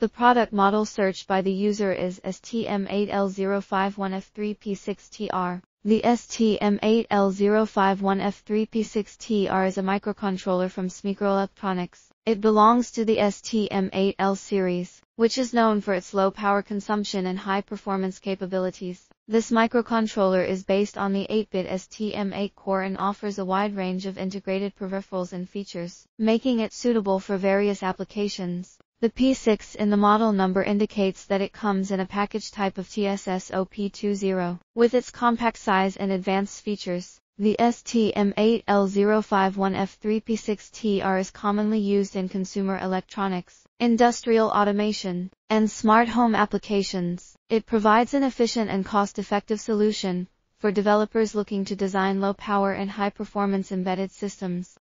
The product model searched by the user is STM8L051F3P6TR. The STM8L051F3P6TR is a microcontroller from Electronics. It belongs to the STM8L series, which is known for its low power consumption and high performance capabilities. This microcontroller is based on the 8-bit STM8 core and offers a wide range of integrated peripherals and features, making it suitable for various applications. The P6 in the model number indicates that it comes in a package type of TSSOP20. With its compact size and advanced features, the STM8L051F3P6TR is commonly used in consumer electronics, industrial automation, and smart home applications. It provides an efficient and cost-effective solution for developers looking to design low-power and high-performance embedded systems.